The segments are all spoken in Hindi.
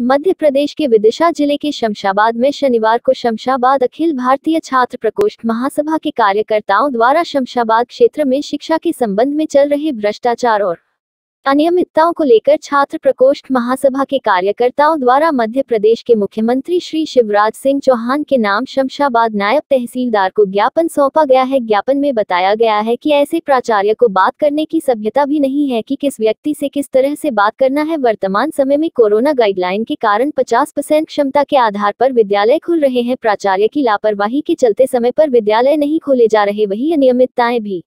मध्य प्रदेश के विदिशा ज़िले के शमशाबाद में शनिवार को शमशाबाद अखिल भारतीय छात्र प्रकोष्ठ महासभा के कार्यकर्ताओं द्वारा शमशाबाद क्षेत्र में शिक्षा के संबंध में चल रहे भ्रष्टाचार और अनियमितताओं को लेकर छात्र प्रकोष्ठ महासभा के कार्यकर्ताओं द्वारा मध्य प्रदेश के मुख्यमंत्री श्री शिवराज सिंह चौहान के नाम शमशाबाद नायब तहसीलदार को ज्ञापन सौंपा गया है। ज्ञापन में बताया गया है कि ऐसे प्राचार्य को बात करने की सभ्यता भी नहीं है कि किस व्यक्ति से किस तरह से बात करना है। वर्तमान समय में कोरोना गाइडलाइन के कारण 50 परसेंट क्षमता के आधार पर विद्यालय खुल रहे हैं। प्राचार्य की लापरवाही के चलते समय पर विद्यालय नहीं खोले जा रहे, वही अनियमितताएँ भी।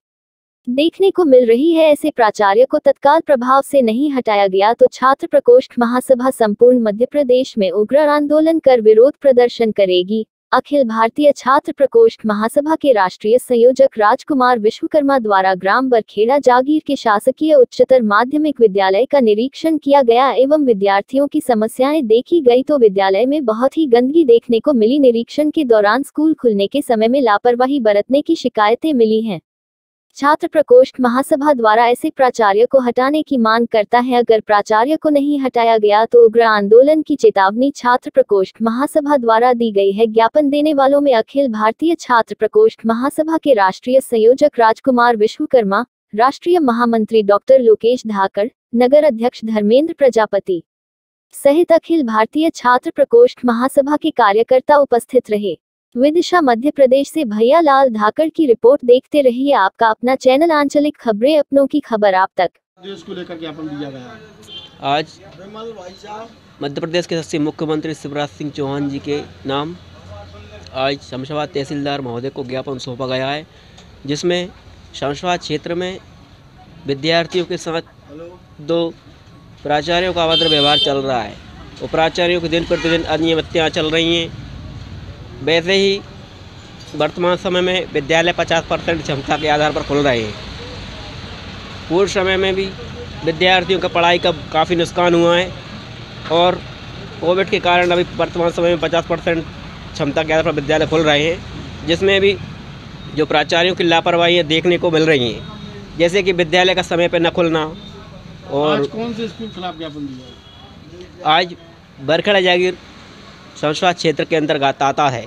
देखने को मिल रही है ऐसे प्राचार्य को तत्काल प्रभाव से नहीं हटाया गया तो छात्र प्रकोष्ठ महासभा संपूर्ण मध्य प्रदेश में उग्र आंदोलन कर विरोध प्रदर्शन करेगी। अखिल भारतीय छात्र प्रकोष्ठ महासभा के राष्ट्रीय संयोजक राजकुमार विश्वकर्मा द्वारा ग्राम बरखेड़ा जागीर के शासकीय उच्चतर माध्यमिक विद्यालय का निरीक्षण किया गया एवं विद्यार्थियों की समस्याएँ देखी गई तो विद्यालय में बहुत ही गंदगी देखने को मिली। निरीक्षण के दौरान स्कूल खुलने के समय में लापरवाही बरतने की शिकायतें मिली हैं। छात्र प्रकोष्ठ महासभा द्वारा ऐसे प्राचार्य को हटाने की मांग करता है। अगर प्राचार्य को नहीं हटाया गया तो उग्र आंदोलन की चेतावनी छात्र प्रकोष्ठ महासभा द्वारा दी गई है। ज्ञापन देने वालों में अखिल भारतीय छात्र प्रकोष्ठ महासभा के राष्ट्रीय संयोजक राजकुमार विश्वकर्मा, राष्ट्रीय महामंत्री डॉक्टर लोकेश धाकड़, नगर अध्यक्ष धर्मेंद्र प्रजापति सहित अखिल भारतीय छात्र प्रकोष्ठ महासभा के कार्यकर्ता उपस्थित रहे। विदिशा मध्य प्रदेश से भैया लाल धाकड़ की रिपोर्ट देखते रहिए। आपका अपना चैनल आंचलिक खबरें अपनों की खबर आप तक। देश को लेकर ज्ञापन दिया गया। आज मध्य प्रदेश के सचिव मुख्यमंत्री शिवराज सिंह चौहान जी के नाम आज शमशाबाद तहसीलदार महोदय को ज्ञापन सौंपा गया है जिसमें शमशाबाद क्षेत्र में विद्यार्थियों के साथ दो प्राचार्यों का अभद्र व्यवहार चल रहा है। और प्राचार्यों के दिन प्रतिदिन अनियमितताएँ चल रही हैं। वैसे ही वर्तमान समय में विद्यालय 50 परसेंट क्षमता के आधार पर खुल रहे हैं। पूर्व समय में भी विद्यार्थियों का पढ़ाई का काफ़ी नुकसान हुआ है और कोविड के कारण अभी वर्तमान समय में 50 परसेंट क्षमता के आधार पर विद्यालय खुल रहे हैं जिसमें भी जो प्राचार्यों की लापरवाही देखने को मिल रही हैं। जैसे कि विद्यालय का समय पर न खुलना और आज कौन से स्कूल खिलाफ ज्ञापन दिया आज बरखड़ा जागीर संस्वा क्षेत्र के अंतर्गत आता है।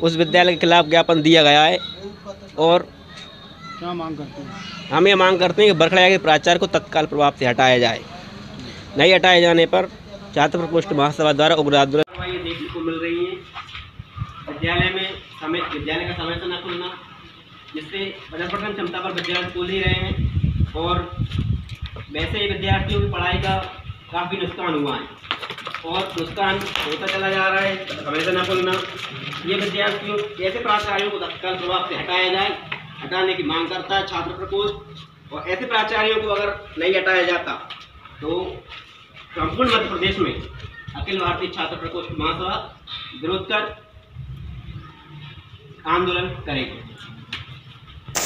उस विद्यालय के खिलाफ ज्ञापन दिया गया है और क्या मांग करते हैं? हम ये मांग करते हैं कि बरखड़ा के प्राचार्य को तत्काल प्रभाव से हटाया जाए। नहीं हटाए जाने पर छात्र प्रकोष्ठ महासभा द्वारा उग्र आंदोलन देखने को मिल रही है। विद्यालय में समय विद्यालय का समय से न खुलना जिससे पचास परसेंट क्षमता पर विद्यालय खोल ही रहे हैं और वैसे ही विद्यार्थियों की पढ़ाई का काफ़ी नुकसान हुआ है। और नुकसान होता चला जा रहा है समय से न खुलना ये विद्यार्थियों, ऐसे प्राचार्यों को तत्काल प्रभाव से हटाया जाए, हटाने की मांग करता है छात्र प्रकोष्ठ। और ऐसे प्राचार्यों को अगर नहीं हटाया जाता तो संपूर्ण मध्य प्रदेश में अखिल भारतीय छात्र प्रकोष्ठ महासभा विरोध कर आंदोलन करेगी।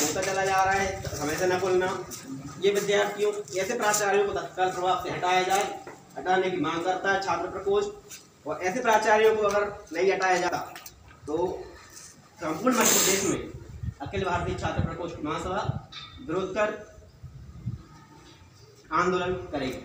होता चला जा रहा है से न खुलना ये विद्यार्थियों, ऐसे प्राचार्यों को तत्काल प्रभाव से हटाया जाए, हटाने की मांग करता है छात्र प्रकोष्ठ, और ऐसे प्राचार्यों को अगर नहीं हटाया जाता तो संपूर्ण मध्य प्रदेश में अखिल भारतीय छात्र प्रकोष्ठ महासभा विरोध कर आंदोलन करेगी।